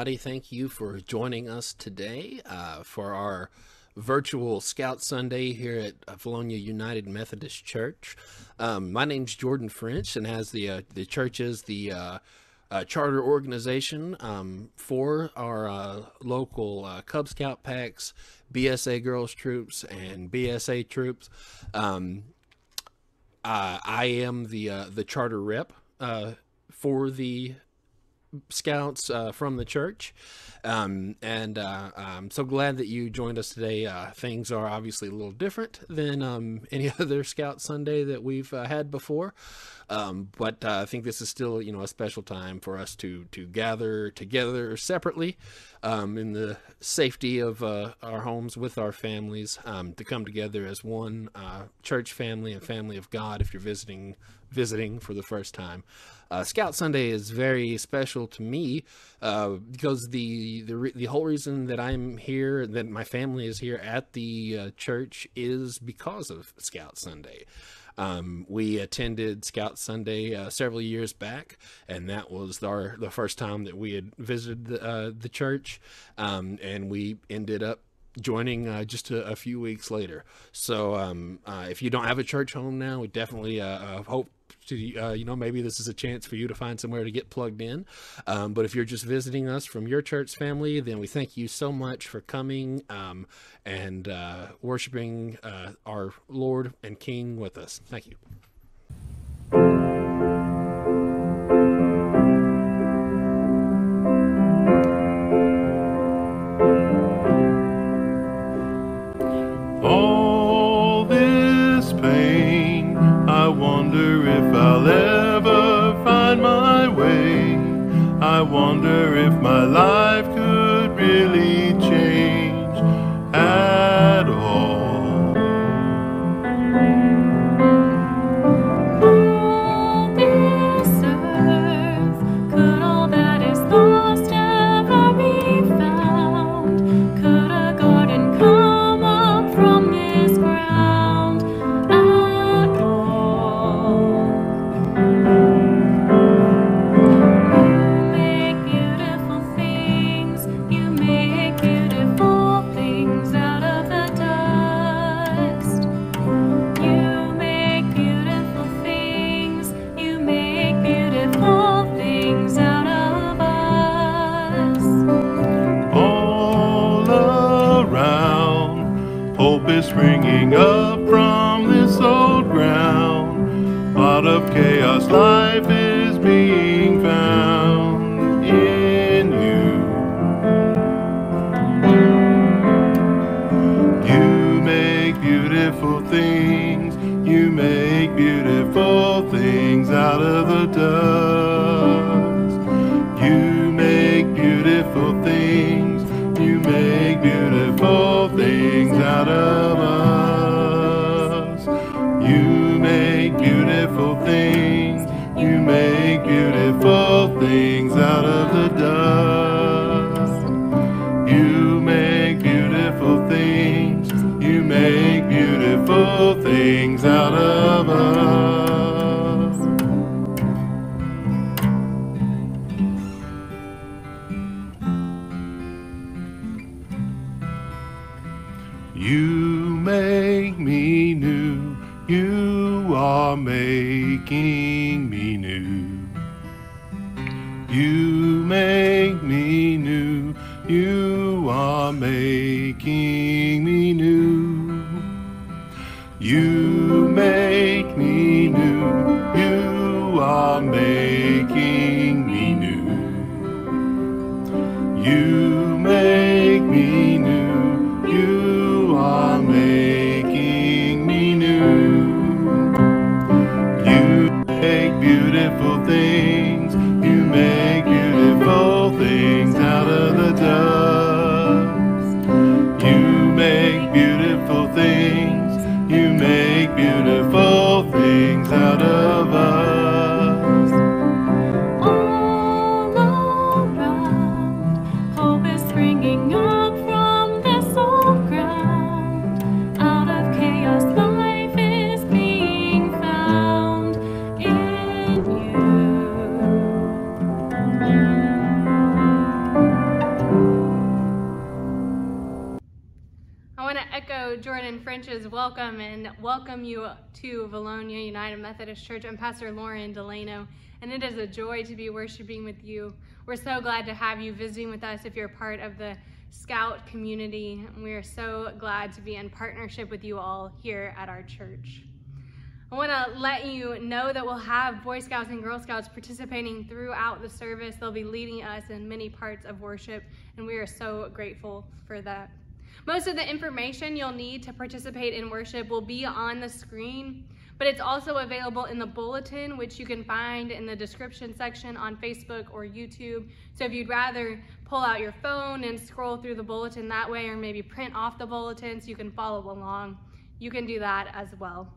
Everybody. Thank you for joining us today uh, for our virtual Scout Sunday here at Vilonia United Methodist Church. Um, my name's Jordan French, and as the, uh, the church is the uh, uh, charter organization um, for our uh, local uh, Cub Scout packs, BSA Girls Troops, and BSA troops. Um, I am the the charter rep for the scouts uh, from the church. Um, and uh, I'm so glad that you joined us today. Uh, things are obviously a little different than um, any other Scout Sunday that we've uh, had before. Um, but uh, I think this is still, you know, a special time for us to to gather together separately um, in the safety of uh, our homes with our families um, to come together as one church family and family of God. If you're visiting visiting for the first time. Uh, Scout Sunday is very special to me uh, because the, the the whole reason that I'm here, that my family is here at the uh, church, is because of Scout Sunday. Um, we attended Scout Sunday uh, several years back, and that was our the first time that we had visited the, uh, the church, um, and we ended up joining uh, just a, a, few weeks later. So um, uh, if you don't have a church home now, we definitely uh, uh hope to, uh, you know, maybe this is a chance for you to find somewhere to get plugged in. Um, but if you're just visiting us from your church family, then we thank you so much for coming um, and uh, worshiping our Lord and King with us. Thank you. I wonder if my life things out of the dust. You make beautiful things. You make beautiful things out of us. Welcome and welcome you to Vilonia United Methodist Church. I'm Pastor Lauren Delano, and it is a joy to be worshiping with you. We're so glad to have you visiting with us if you're part of the Scout community. We are so glad to be in partnership with you all here at our church. I want to let you know that we'll have Boy Scouts and Girl Scouts participating throughout the service. They'll be leading us in many parts of worship, and we are so grateful for that. Most of the information you'll need to participate in worship will be on the screen, but it's also available in the bulletin, which you can find in the description section on Facebook or YouTube. So if you'd rather pull out your phone and scroll through the bulletin that way, or maybe print off the bulletin so you can follow along, you can do that as well.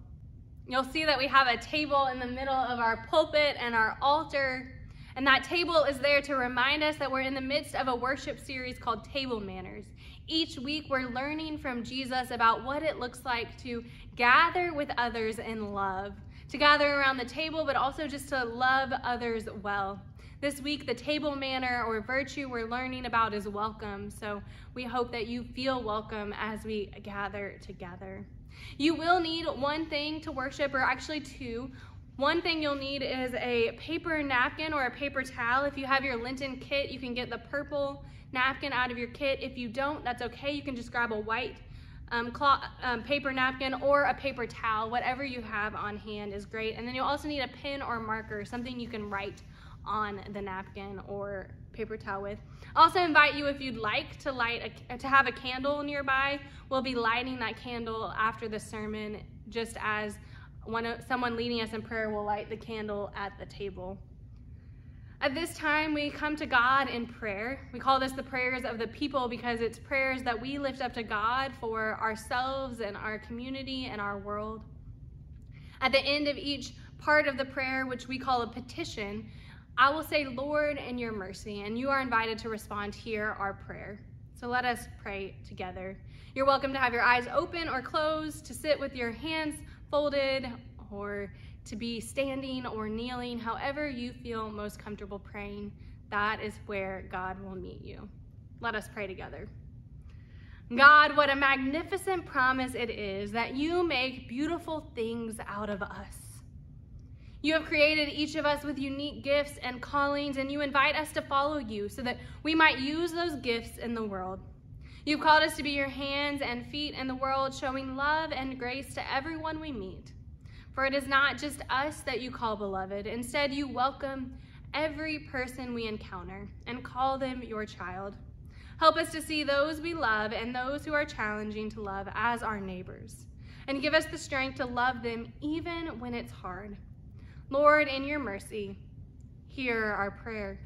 You'll see that we have a table in the middle of our pulpit and our altar. And that table is there to remind us that we're in the midst of a worship series called Table Manners. Each week, we're learning from Jesus about what it looks like to gather with others in love, to gather around the table, but also just to love others well. This week, the table manner or virtue we're learning about is welcome. So we hope that you feel welcome as we gather together. You will need one thing to worship, or actually two. One thing you'll need is a paper napkin or a paper towel. If you have your Lenten kit, you can get the purple napkin out of your kit. If you don't, that's okay. You can just grab a white um, cloth, um, paper napkin or a paper towel. Whatever you have on hand is great. And then you'll also need a pen or marker, something you can write on the napkin or paper towel with. Also invite you if you'd like to light a, to have a candle nearby. We'll be lighting that candle after the sermon just as one someone leading us in prayer will light the candle at the table. At this time, we come to God in prayer. We call this the prayers of the people because it's prayers that we lift up to God for ourselves and our community and our world. At the end of each part of the prayer, which we call a petition, I will say, Lord, in your mercy, and you are invited to respond, hear our prayer. So let us pray together. You're welcome to have your eyes open or closed, to sit with your hands folded, or to be standing or kneeling, however you feel most comfortable praying. That is where God will meet you. Let us pray together. God, what a magnificent promise it is that you make beautiful things out of us. You have created each of us with unique gifts and callings, and you invite us to follow you so that we might use those gifts in the world. You've called us to be your hands and feet in the world, showing love and grace to everyone we meet. For it is not just us that you call beloved. Instead, you welcome every person we encounter and call them your child. Help us to see those we love and those who are challenging to love as our neighbors. And give us the strength to love them even when it's hard. Lord, in your mercy, hear our prayer.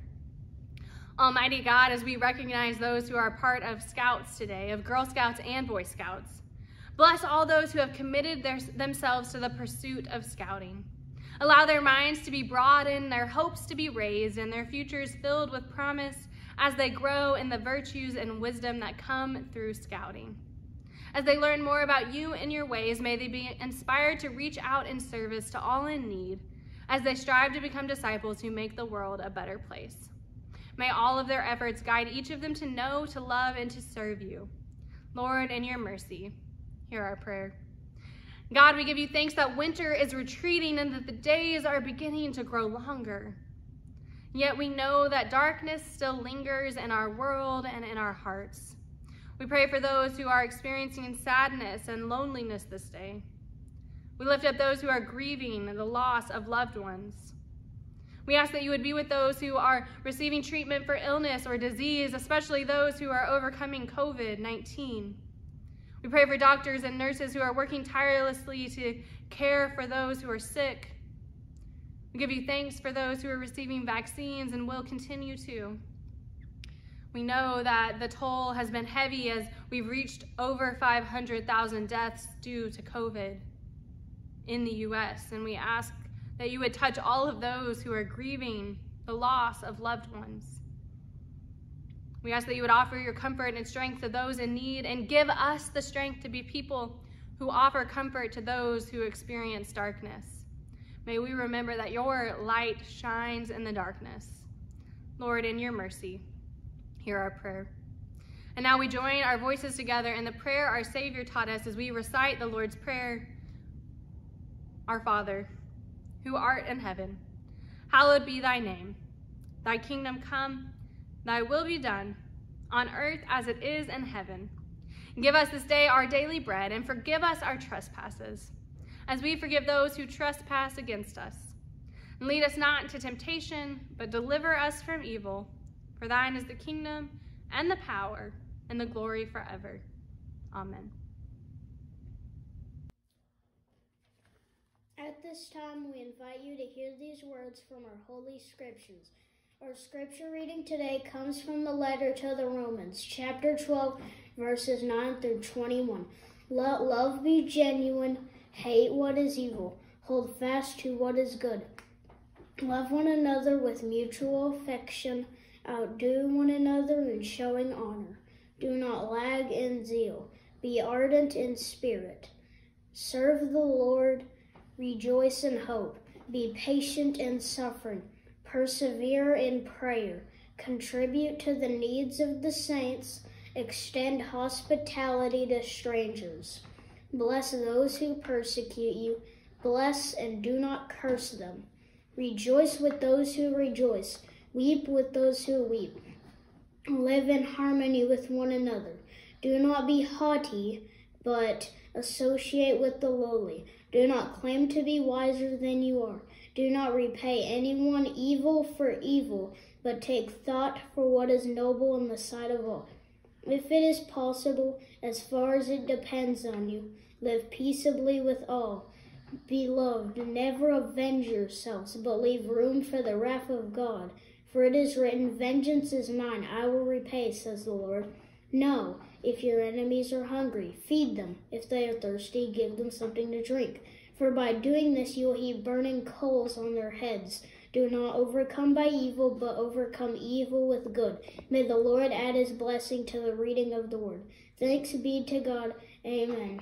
Almighty God, as we recognize those who are part of Scouts today, of Girl Scouts and Boy Scouts, bless all those who have committed their, themselves to the pursuit of scouting. Allow their minds to be broadened, their hopes to be raised, and their futures filled with promise as they grow in the virtues and wisdom that come through scouting. As they learn more about you and your ways, may they be inspired to reach out in service to all in need as they strive to become disciples who make the world a better place. May all of their efforts guide each of them to know, to love, and to serve you. Lord, in your mercy, hear our prayer. God, we give you thanks that winter is retreating and that the days are beginning to grow longer. Yet we know that darkness still lingers in our world and in our hearts. We pray for those who are experiencing sadness and loneliness this day. We lift up those who are grieving the loss of loved ones. We ask that you would be with those who are receiving treatment for illness or disease, especially those who are overcoming COVID 19. We pray for doctors and nurses who are working tirelessly to care for those who are sick. We give you thanks for those who are receiving vaccines and will continue to. We know that the toll has been heavy as we've reached over 500,000 deaths due to COVID in the U.S., and we ask that you would touch all of those who are grieving the loss of loved ones. We ask that you would offer your comfort and strength to those in need and give us the strength to be people who offer comfort to those who experience darkness. May we remember that your light shines in the darkness. Lord, in your mercy, hear our prayer. And now we join our voices together in the prayer our Savior taught us as we recite the Lord's Prayer Our Father, who art in heaven, hallowed be thy name. Thy kingdom come, thy will be done, on earth as it is in heaven. Give us this day our daily bread, and forgive us our trespasses, as we forgive those who trespass against us. And lead us not into temptation, but deliver us from evil. For thine is the kingdom, and the power, and the glory forever. Amen. At this time, we invite you to hear these words from our Holy Scriptures. Our scripture reading today comes from the letter to the Romans, chapter 12, verses 9 through 21. Let love be genuine, hate what is evil, hold fast to what is good. Love one another with mutual affection, outdo one another in showing honor. Do not lag in zeal, be ardent in spirit. Serve the Lord, rejoice in hope, be patient in suffering, persevere in prayer, contribute to the needs of the saints, extend hospitality to strangers. Bless those who persecute you, bless and do not curse them. Rejoice with those who rejoice, weep with those who weep. Live in harmony with one another. Do not be haughty, but associate with the lowly. Do not claim to be wiser than you are. Do not repay anyone evil for evil, but take thought for what is noble in the sight of all. If it is possible, as far as it depends on you, live peaceably with all. Beloved, never avenge yourselves, but leave room for the wrath of God. For it is written, Vengeance is mine, I will repay, says the Lord. No, if your enemies are hungry, feed them. If they are thirsty, give them something to drink. For by doing this you will heap burning coals on their heads. Do not overcome by evil, but overcome evil with good. May the Lord add his blessing to the reading of the word. Thanks be to God. Amen.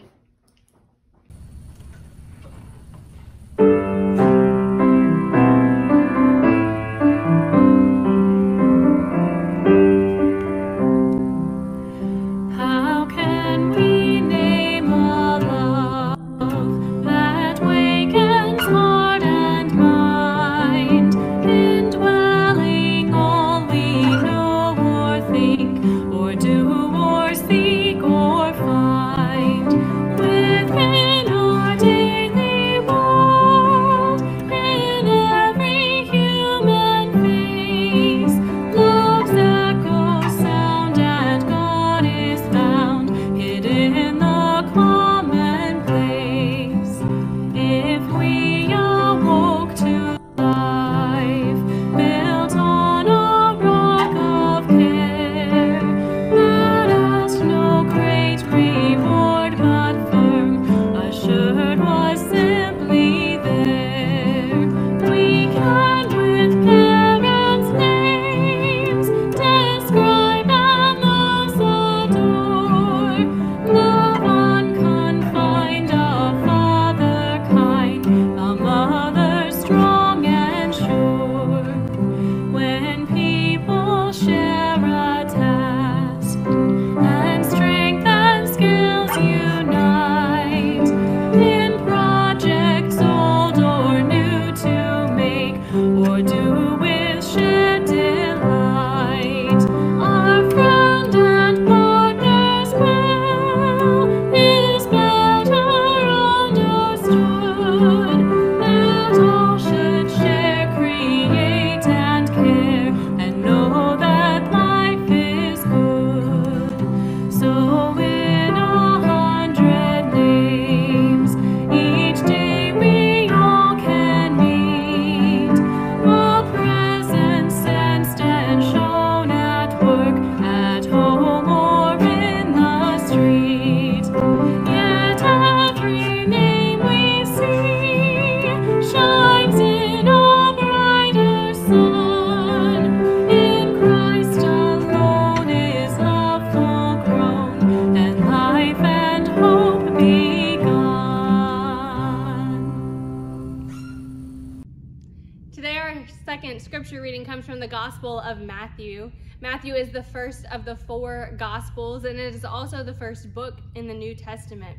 First of the four Gospels, and it is also the first book in the New Testament.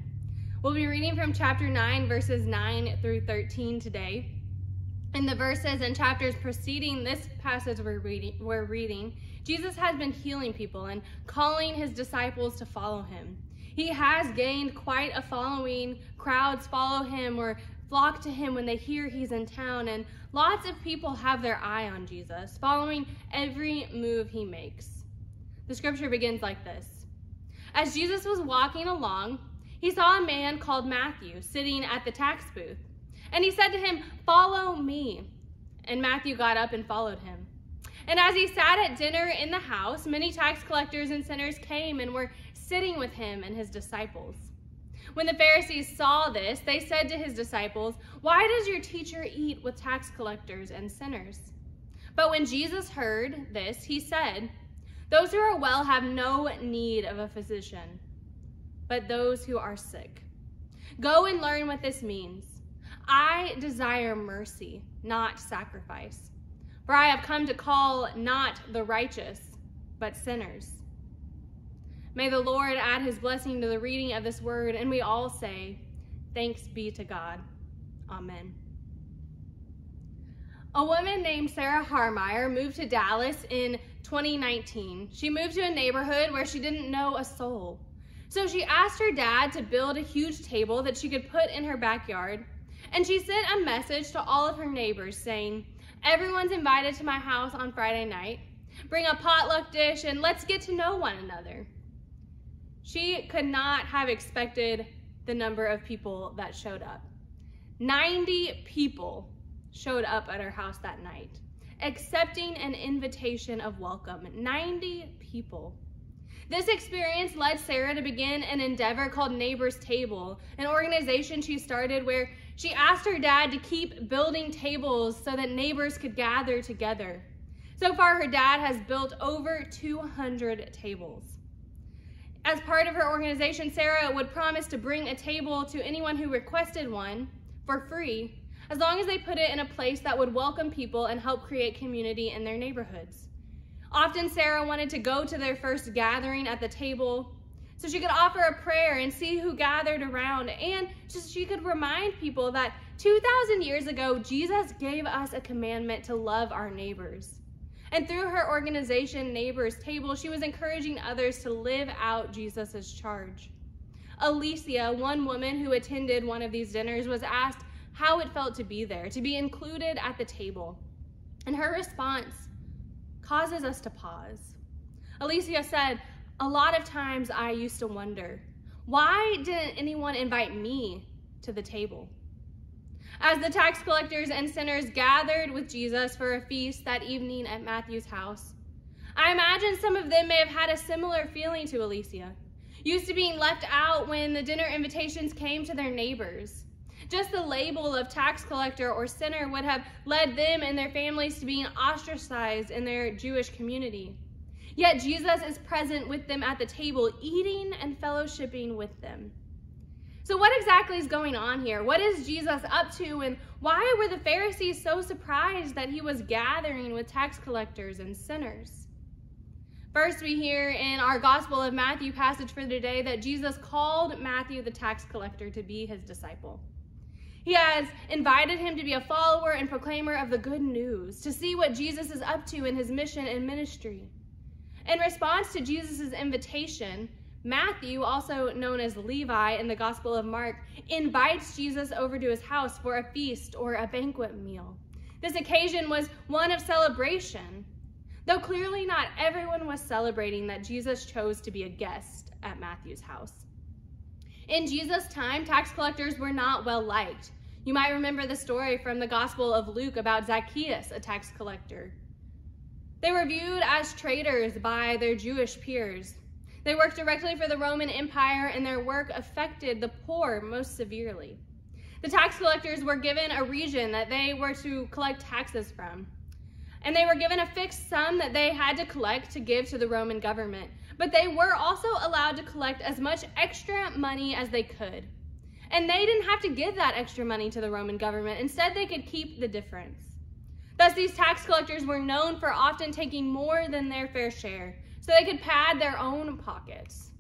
We'll be reading from chapter 9, verses 9 through 13 today. In the verses and chapters preceding this passage we're reading, we're reading, Jesus has been healing people and calling his disciples to follow him. He has gained quite a following. Crowds follow him or flock to him when they hear he's in town, and lots of people have their eye on Jesus, following every move he makes. The scripture begins like this As Jesus was walking along, he saw a man called Matthew sitting at the tax booth, and he said to him, Follow me. And Matthew got up and followed him. And as he sat at dinner in the house, many tax collectors and sinners came and were sitting with him and his disciples. When the Pharisees saw this, they said to his disciples, Why does your teacher eat with tax collectors and sinners? But when Jesus heard this, he said, Those who are well have no need of a physician, but those who are sick. Go and learn what this means. I desire mercy, not sacrifice. For I have come to call not the righteous, but sinners. May the Lord add his blessing to the reading of this word, and we all say, Thanks be to God. Amen. A woman named Sarah Harmeyer moved to Dallas in 2019. She moved to a neighborhood where she didn't know a soul. So she asked her dad to build a huge table that she could put in her backyard. And she sent a message to all of her neighbors saying, Everyone's invited to my house on Friday night. Bring a potluck dish and let's get to know one another. She could not have expected the number of people that showed up. 90 people showed up at her house that night, accepting an invitation of welcome. 90 people. This experience led Sarah to begin an endeavor called Neighbors Table, an organization she started where she asked her dad to keep building tables so that neighbors could gather together. So far, her dad has built over 200 tables. As part of her organization, Sarah would promise to bring a table to anyone who requested one for free, as long as they put it in a place that would welcome people and help create community in their neighborhoods. Often, Sarah wanted to go to their first gathering at the table so she could offer a prayer and see who gathered around, and just she could remind people that 2,000 years ago, Jesus gave us a commandment to love our neighbors. And through her organization, Neighbors Table, she was encouraging others to live out Jesus' charge. Alicia, one woman who attended one of these dinners, was asked how it felt to be there, to be included at the table. And her response causes us to pause. Alicia said, A lot of times I used to wonder, why didn't anyone invite me to the table? As the tax collectors and sinners gathered with Jesus for a feast that evening at Matthew's house, I imagine some of them may have had a similar feeling to Alicia, used to being left out when the dinner invitations came to their neighbors. Just the label of tax collector or sinner would have led them and their families to being ostracized in their Jewish community. Yet Jesus is present with them at the table, eating and fellowshipping with them. So, what exactly is going on here? What is Jesus up to, and why were the Pharisees so surprised that he was gathering with tax collectors and sinners? First, we hear in our Gospel of Matthew passage for today that Jesus called Matthew the tax collector to be his disciple. He has invited him to be a follower and proclaimer of the good news, to see what Jesus is up to in his mission and ministry. In response to Jesus' invitation, Matthew, also known as Levi in the Gospel of Mark, invites Jesus over to his house for a feast or a banquet meal. This occasion was one of celebration, though clearly not everyone was celebrating that Jesus chose to be a guest at Matthew's house. In Jesus' time, tax collectors were not well liked. You might remember the story from the Gospel of Luke about Zacchaeus, a tax collector. They were viewed as traitors by their Jewish peers. They worked directly for the Roman Empire, and their work affected the poor most severely. The tax collectors were given a region that they were to collect taxes from. And they were given a fixed sum that they had to collect to give to the Roman government. But they were also allowed to collect as much extra money as they could. And they didn't have to give that extra money to the Roman government. Instead, they could keep the difference. Thus, these tax collectors were known for often taking more than their fair share so they could pad their own pockets.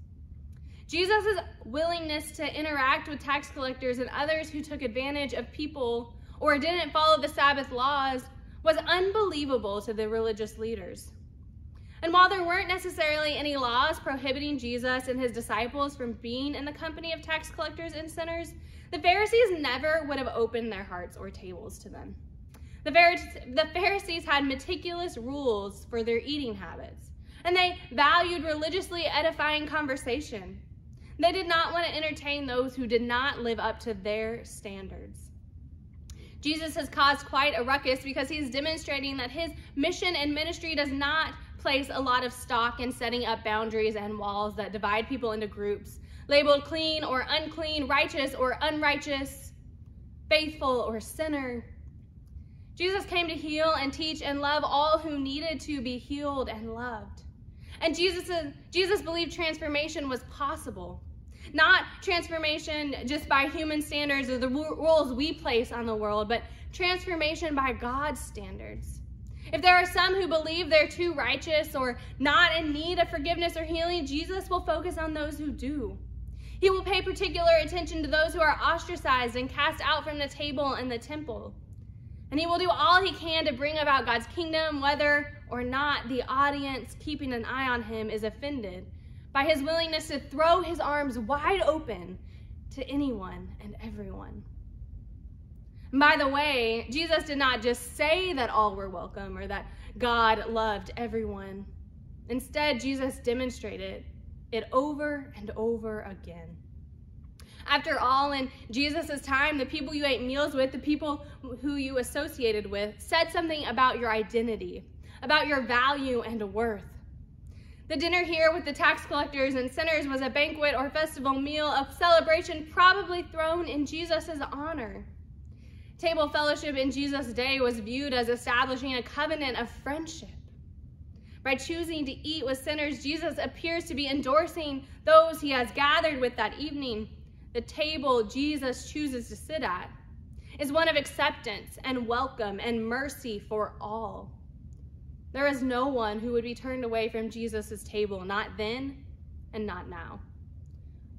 Jesus' willingness to interact with tax collectors and others who took advantage of people or didn't follow the Sabbath laws was unbelievable to the religious leaders. And while there weren't necessarily any laws prohibiting Jesus and his disciples from being in the company of tax collectors and sinners, the Pharisees never would have opened their hearts or tables to them. The Pharisees had meticulous rules for their eating habits, and they valued religiously edifying conversation. They did not want to entertain those who did not live up to their standards. Jesus has caused quite a ruckus because he's demonstrating that his mission and ministry does not place a lot of stock in setting up boundaries and walls that divide people into groups, labeled clean or unclean, righteous or unrighteous, faithful or sinner. Jesus came to heal and teach and love all who needed to be healed and loved. And Jesus, Jesus believed transformation was possible. Not transformation just by human standards or the rules we place on the world, but transformation by God's standards. If there are some who believe they're too righteous or not in need of forgiveness or healing, Jesus will focus on those who do. He will pay particular attention to those who are ostracized and cast out from the table and the temple. And he will do all he can to bring about God's kingdom, whether or not the audience keeping an eye on him is offended by his willingness to throw his arms wide open to anyone and everyone. By the way, Jesus did not just say that all were welcome or that God loved everyone. Instead, Jesus demonstrated it over and over again. After all, in Jesus' time, the people you ate meals with, the people who you associated with, said something about your identity, about your value and worth. The dinner here with the tax collectors and sinners was a banquet or festival meal of celebration, probably thrown in Jesus' honor. Table fellowship in Jesus' day was viewed as establishing a covenant of friendship. By choosing to eat with sinners, Jesus appears to be endorsing those he has gathered with that evening the table Jesus chooses to sit at, is one of acceptance and welcome and mercy for all. There is no one who would be turned away from Jesus' table, not then and not now.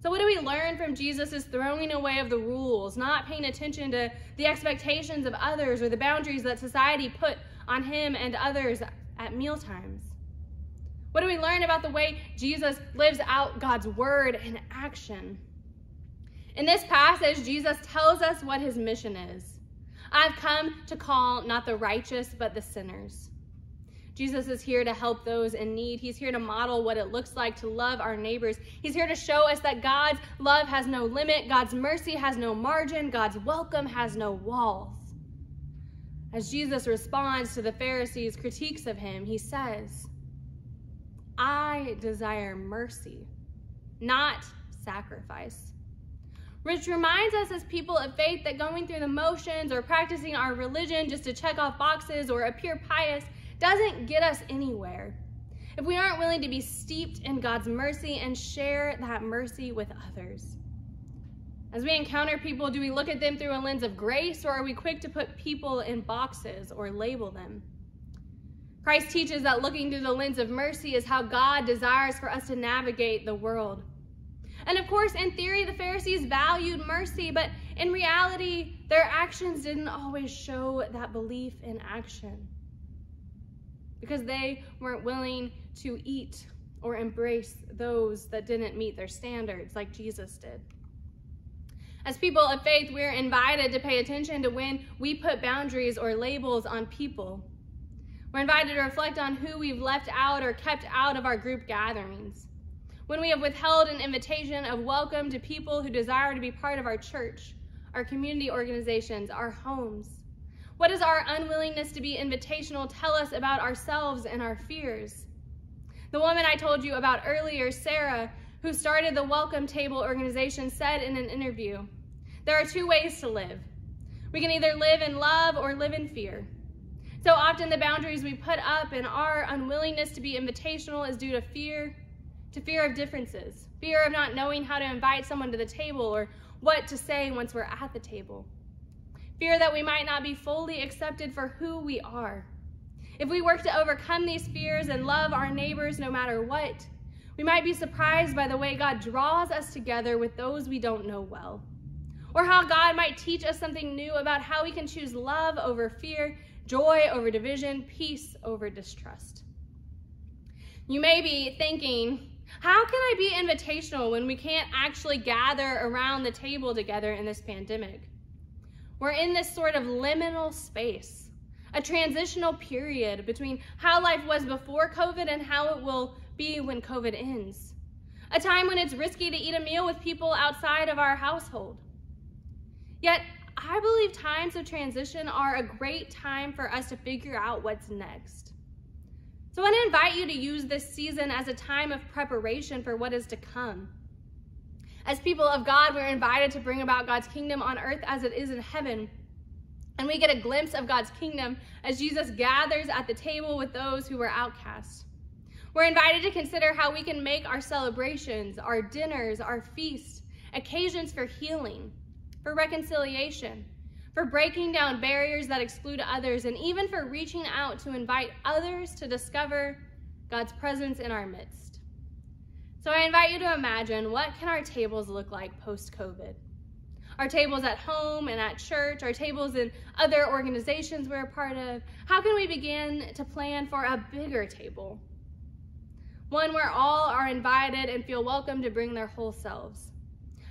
So, what do we learn from Jesus' throwing away of the rules, not paying attention to the expectations of others or the boundaries that society put on him and others at mealtimes? What do we learn about the way Jesus lives out God's word in action? In this passage, Jesus tells us what his mission is. I've come to call not the righteous, but the sinners. Jesus is here to help those in need. He's here to model what it looks like to love our neighbors. He's here to show us that God's love has no limit, God's mercy has no margin, God's welcome has no walls. As Jesus responds to the Pharisees' critiques of him, he says, I desire mercy, not sacrifice which reminds us as people of faith that going through the motions or practicing our religion just to check off boxes or appear pious doesn't get us anywhere. If we aren't willing to be steeped in God's mercy and share that mercy with others. As we encounter people, do we look at them through a lens of grace or are we quick to put people in boxes or label them? Christ teaches that looking through the lens of mercy is how God desires for us to navigate the world. And of course, in theory, the Pharisees valued mercy, but in reality, their actions didn't always show that belief in action because they weren't willing to eat or embrace those that didn't meet their standards like Jesus did. As people of faith, we're invited to pay attention to when we put boundaries or labels on people. We're invited to reflect on who we've left out or kept out of our group gatherings when we have withheld an invitation of welcome to people who desire to be part of our church, our community organizations, our homes? What does our unwillingness to be invitational tell us about ourselves and our fears? The woman I told you about earlier, Sarah, who started the Welcome Table organization, said in an interview There are two ways to live. We can either live in love or live in fear. So often, the boundaries we put up and our unwillingness to be invitational is due to fear to fear of differences, fear of not knowing how to invite someone to the table or what to say once we're at the table, fear that we might not be fully accepted for who we are. If we work to overcome these fears and love our neighbors no matter what, we might be surprised by the way God draws us together with those we don't know well. Or how God might teach us something new about how we can choose love over fear, joy over division, peace over distrust. You may be thinking, how can I be invitational when we can't actually gather around the table together in this pandemic? We're in this sort of liminal space, a transitional period between how life was before COVID and how it will be when COVID ends. A time when it's risky to eat a meal with people outside of our household. Yet, I believe times of transition are a great time for us to figure out what's next. So I want to invite you to use this season as a time of preparation for what is to come. As people of God, we're invited to bring about God's kingdom on earth as it is in heaven. And we get a glimpse of God's kingdom as Jesus gathers at the table with those who were outcasts. We're invited to consider how we can make our celebrations, our dinners, our feasts, occasions for healing, for reconciliation, for breaking down barriers that exclude others, and even for reaching out to invite others to discover God's presence in our midst. So I invite you to imagine what can our tables look like post-COVID? Our tables at home and at church, our tables in other organizations we're a part of. How can we begin to plan for a bigger table? One where all are invited and feel welcome to bring their whole selves.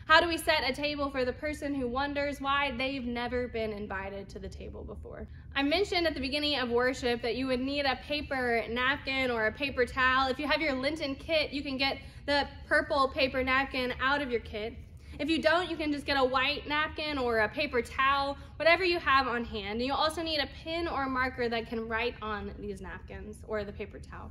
How do we set a table for the person who wonders why they've never been invited to the table before? I mentioned at the beginning of worship that you would need a paper napkin or a paper towel. If you have your Lenten kit, you can get the purple paper napkin out of your kit. If you don't, you can just get a white napkin or a paper towel, whatever you have on hand. And you also need a pen or a marker that can write on these napkins or the paper towel.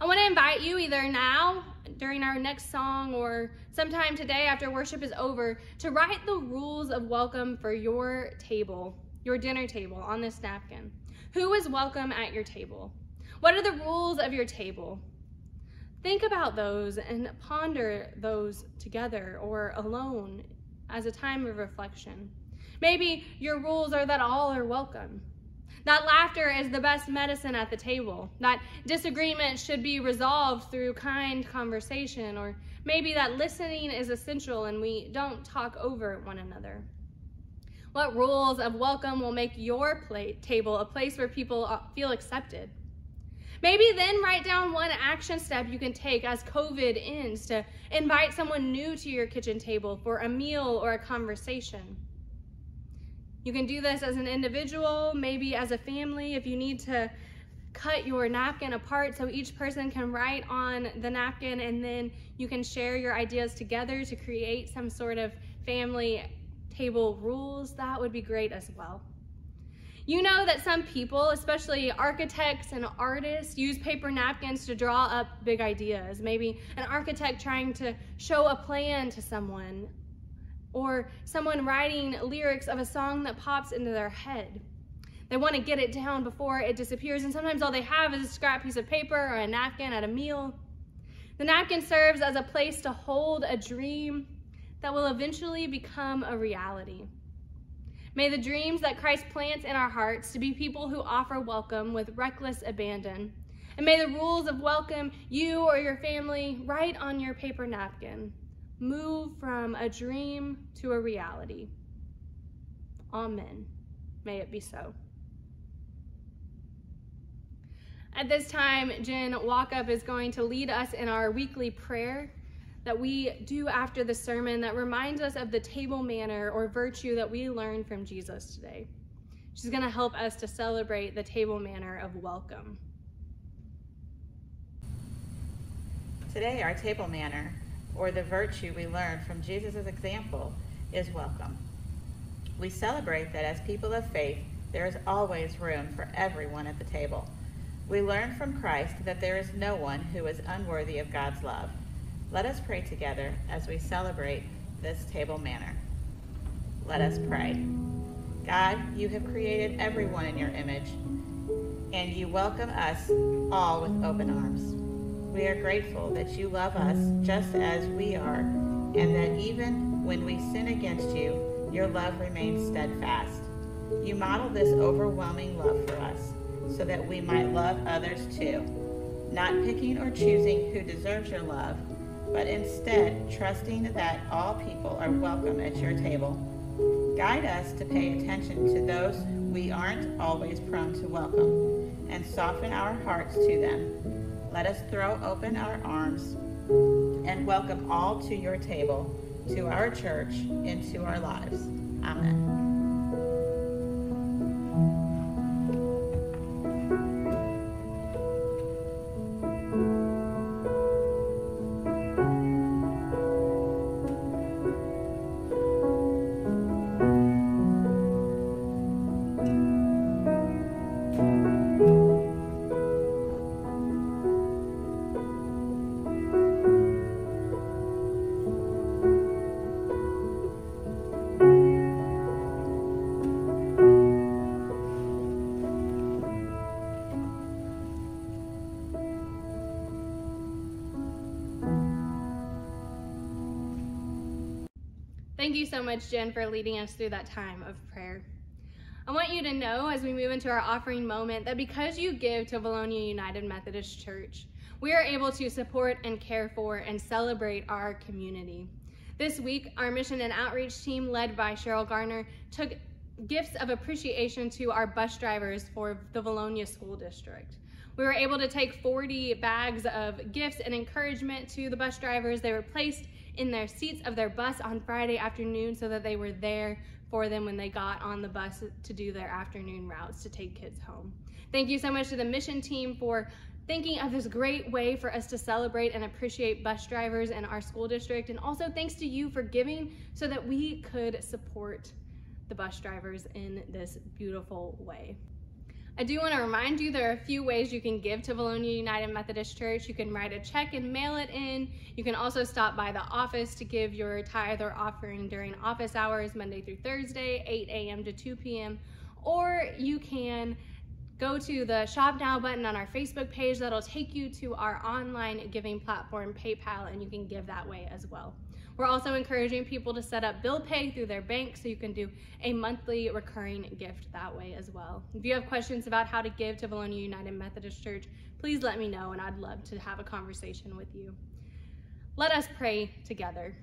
I want to invite you either now, during our next song, or sometime today after worship is over, to write the rules of welcome for your table, your dinner table on this napkin. Who is welcome at your table? What are the rules of your table? Think about those and ponder those together or alone as a time of reflection. Maybe your rules are that all are welcome. That laughter is the best medicine at the table. That disagreement should be resolved through kind conversation, or maybe that listening is essential and we don't talk over one another. What rules of welcome will make your plate, table a place where people feel accepted? Maybe then write down one action step you can take as COVID ends to invite someone new to your kitchen table for a meal or a conversation. You can do this as an individual, maybe as a family, if you need to cut your napkin apart so each person can write on the napkin and then you can share your ideas together to create some sort of family table rules, that would be great as well. You know that some people, especially architects and artists, use paper napkins to draw up big ideas. Maybe an architect trying to show a plan to someone, or someone writing lyrics of a song that pops into their head. They want to get it down before it disappears, and sometimes all they have is a scrap piece of paper or a napkin at a meal. The napkin serves as a place to hold a dream that will eventually become a reality. May the dreams that Christ plants in our hearts to be people who offer welcome with reckless abandon. And may the rules of welcome you or your family write on your paper napkin move from a dream to a reality. Amen. May it be so. At this time, Jen Walkup is going to lead us in our weekly prayer that we do after the sermon that reminds us of the table manner or virtue that we learned from Jesus today. She's going to help us to celebrate the table manner of welcome. Today, our table manner or the virtue we learn from Jesus' example is welcome. We celebrate that as people of faith, there is always room for everyone at the table. We learn from Christ that there is no one who is unworthy of God's love. Let us pray together as we celebrate this table manner. Let us pray. God, you have created everyone in your image, and you welcome us all with open arms. We are grateful that you love us just as we are, and that even when we sin against you, your love remains steadfast. You model this overwhelming love for us so that we might love others too, not picking or choosing who deserves your love, but instead trusting that all people are welcome at your table. Guide us to pay attention to those we aren't always prone to welcome and soften our hearts to them. Let us throw open our arms and welcome all to your table, to our church, and to our lives. Amen. Much, Jen, for leading us through that time of prayer. I want you to know as we move into our offering moment that because you give to Vilonia United Methodist Church, we are able to support and care for and celebrate our community. This week, our mission and outreach team, led by Cheryl Garner, took gifts of appreciation to our bus drivers for the Vilonia School District. We were able to take 40 bags of gifts and encouragement to the bus drivers. They were placed in their seats of their bus on Friday afternoon so that they were there for them when they got on the bus to do their afternoon routes to take kids home. Thank you so much to the mission team for thinking of this great way for us to celebrate and appreciate bus drivers in our school district. And also thanks to you for giving so that we could support the bus drivers in this beautiful way. I do want to remind you there are a few ways you can give to Vilonia United Methodist Church. You can write a check and mail it in. You can also stop by the office to give your tithe or offering during office hours, Monday through Thursday, 8 a.m. to 2 p.m. Or you can go to the Shop Now button on our Facebook page. That'll take you to our online giving platform, PayPal, and you can give that way as well. We're also encouraging people to set up bill pay through their bank so you can do a monthly recurring gift that way as well. If you have questions about how to give to Vilonia United Methodist Church, please let me know and I'd love to have a conversation with you. Let us pray together.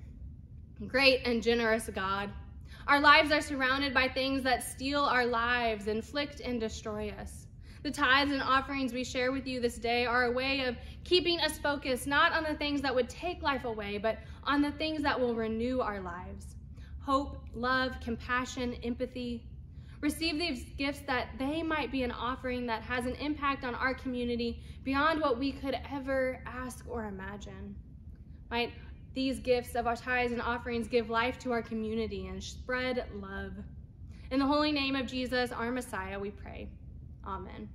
Great and generous God, our lives are surrounded by things that steal our lives, inflict and destroy us. The tithes and offerings we share with you this day are a way of keeping us focused not on the things that would take life away, but on the things that will renew our lives. Hope, love, compassion, empathy. Receive these gifts that they might be an offering that has an impact on our community beyond what we could ever ask or imagine. Might these gifts of our tithes and offerings give life to our community and spread love. In the holy name of Jesus, our Messiah, we pray. Amen.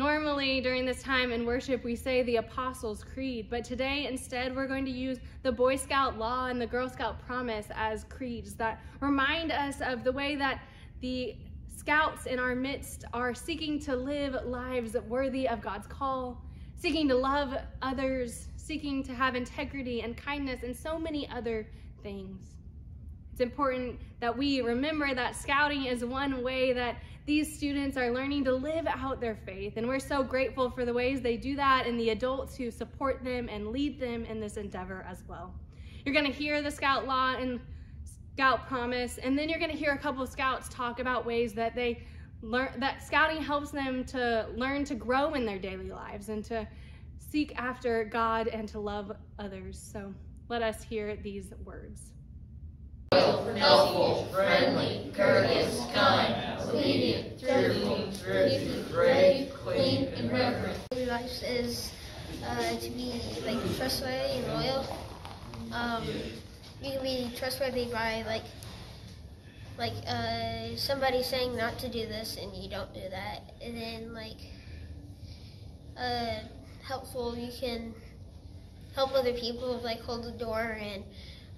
Normally, during this time in worship, we say the Apostles' Creed, but today instead we're going to use the Boy Scout Law and the Girl Scout Promise as creeds that remind us of the way that the scouts in our midst are seeking to live lives worthy of God's call, seeking to love others, seeking to have integrity and kindness, and so many other things. It's important that we remember that scouting is one way that these students are learning to live out their faith. And we're so grateful for the ways they do that and the adults who support them and lead them in this endeavor as well. You're going to hear the Scout Law and Scout Promise, and then you're going to hear a couple of scouts talk about ways that they learn that scouting helps them to learn to grow in their daily lives and to seek after God and to love others. So let us hear these words. Helpful, friendly, courteous, kind, obedient, cheerful, rich, brave, clean, and reverent. Life is uh, to be like trustworthy and loyal. Um, you can be trustworthy by like like uh, somebody saying not to do this and you don't do that, and then like uh, helpful. You can help other people like hold the door and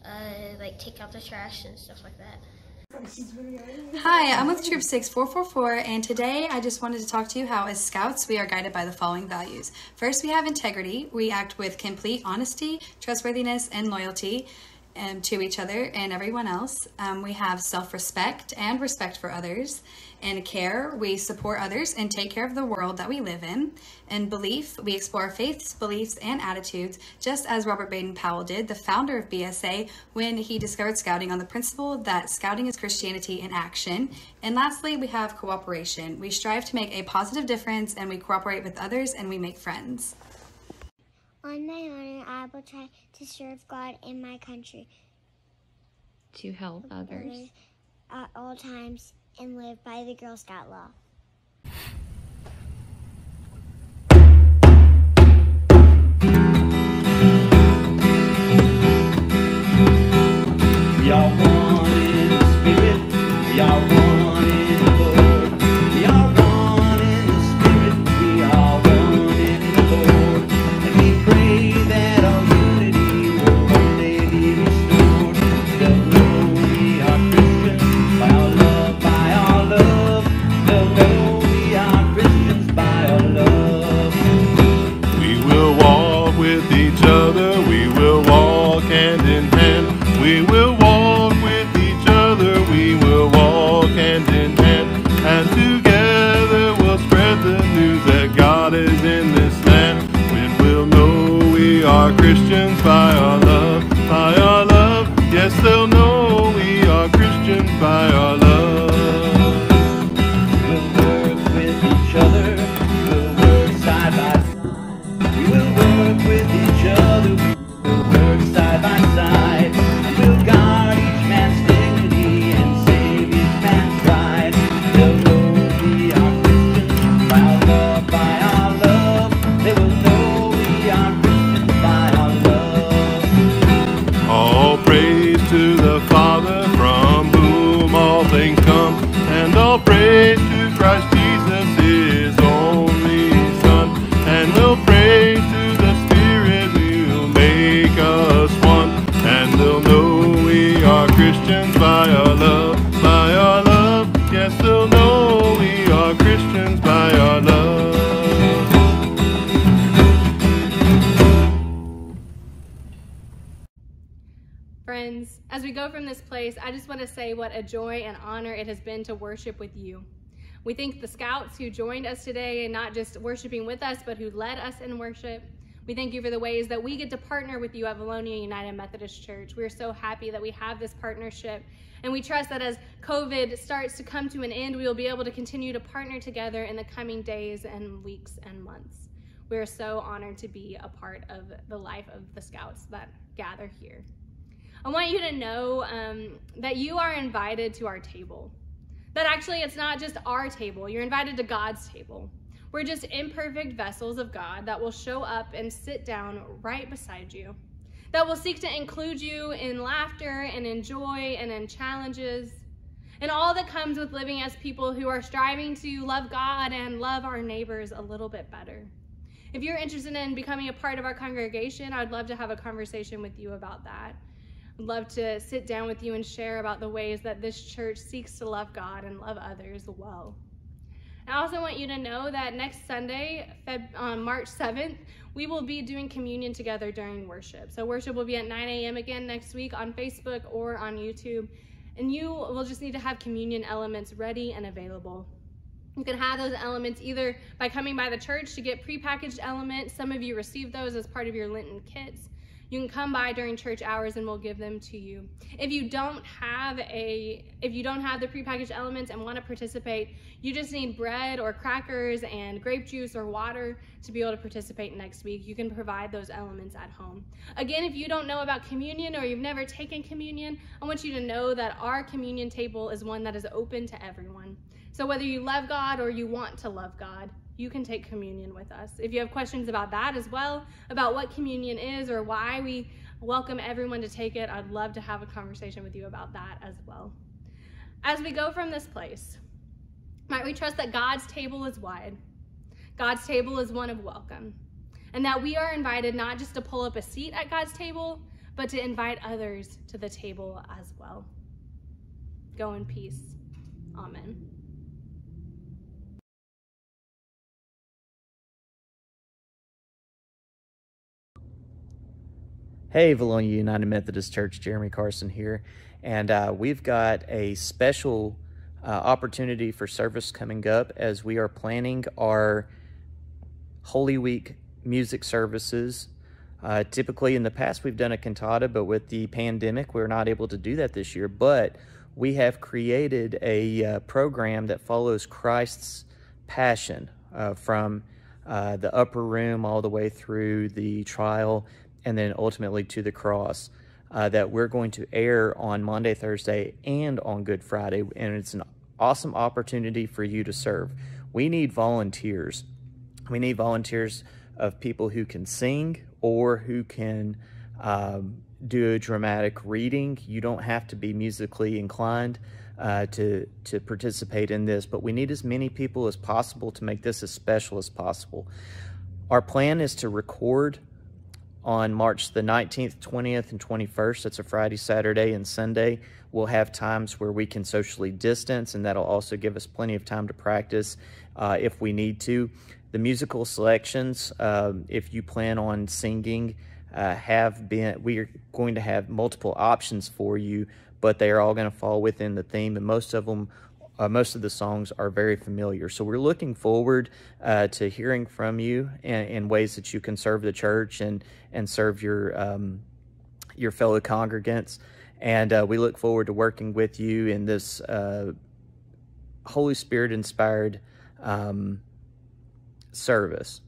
uh, like take out the trash and stuff like that. Hi, I'm with Troop 6444, and today I just wanted to talk to you how, as scouts, we are guided by the following values. First, we have integrity. We act with complete honesty, trustworthiness, and loyalty. Um, to each other and everyone else. Um, we have self respect and respect for others. In care, we support others and take care of the world that we live in. In belief, we explore faiths, beliefs, and attitudes, just as Robert Baden Powell did, the founder of BSA, when he discovered scouting on the principle that scouting is Christianity in action. And lastly, we have cooperation. We strive to make a positive difference and we cooperate with others and we make friends. On my honor, I will try to serve God and my country to help others at all times and live by the Girl Scout law. To say what a joy and honor it has been to worship with you. We thank the scouts who joined us today and not just worshiping with us, but who led us in worship. We thank you for the ways that we get to partner with you at Vilonia United Methodist Church. We're so happy that we have this partnership. And we trust that as COVID starts to come to an end, we will be able to continue to partner together in the coming days and weeks and months. We are so honored to be a part of the life of the scouts that gather here. I want you to know um, that you are invited to our table. That actually, it's not just our table, you're invited to God's table. We're just imperfect vessels of God that will show up and sit down right beside you, that will seek to include you in laughter and in joy and in challenges, and all that comes with living as people who are striving to love God and love our neighbors a little bit better. If you're interested in becoming a part of our congregation, I'd love to have a conversation with you about that. Love to sit down with you and share about the ways that this church seeks to love God and love others well. I also want you to know that next Sunday, Feb- on March 7th, we will be doing communion together during worship. So, worship will be at 9 a.m. again next week on Facebook or on YouTube. And you will just need to have communion elements ready and available. You can have those elements either by coming by the church to get prepackaged elements. Some of you receive those as part of your Lenten kits. You can come by during church hours and we'll give them to you. If you don't have a if you don't have the prepackaged elements and want to participate, you just need bread or crackers and grape juice or water to be able to participate next week. You can provide those elements at home. Again, if you don't know about communion or you've never taken communion, I want you to know that our communion table is one that is open to everyone. So whether you love God or you want to love God, you can take communion with us. If you have questions about that as well, about what communion is or why we welcome everyone to take it, I'd love to have a conversation with you about that as well. As we go from this place, might we trust that God's table is wide, God's table is one of welcome, and that we are invited not just to pull up a seat at God's table, but to invite others to the table as well. Go in peace. Amen. Hey, Vilonia United Methodist Church, Jeremy Carson here. And uh, we've got a special uh, opportunity for service coming up as we are planning our Holy Week music services. Uh, typically, in the past, we've done a cantata, but with the pandemic, we're not able to do that this year. But we have created a uh, program that follows Christ's passion uh, from uh, the upper room all the way through the trial and then ultimately to the cross. Uh, that we're going to air on Monday, Thursday, and on Good Friday. And it's an awesome opportunity for you to serve. We need volunteers. We need volunteers of people who can sing or who can um, do a dramatic reading. You don't have to be musically inclined uh, to to participate in this, but we need as many people as possible to make this as special as possible. Our plan is to record on March the 19th, 20th, and 21st. That's a Friday, Saturday, and Sunday. We'll have times where we can socially distance, and that'll also give us plenty of time to practice uh, if we need to. The musical selections, um, if you plan on singing, uh, have been, we are going to have multiple options for you, but they are all going to fall within the theme, and most of them uh, most of the songs are very familiar. So we're looking forward uh, to hearing from you in, ways that you can serve the church and and serve your um, your fellow congregants. And uh, we look forward to working with you in this uh, Holy Spirit inspired um, service.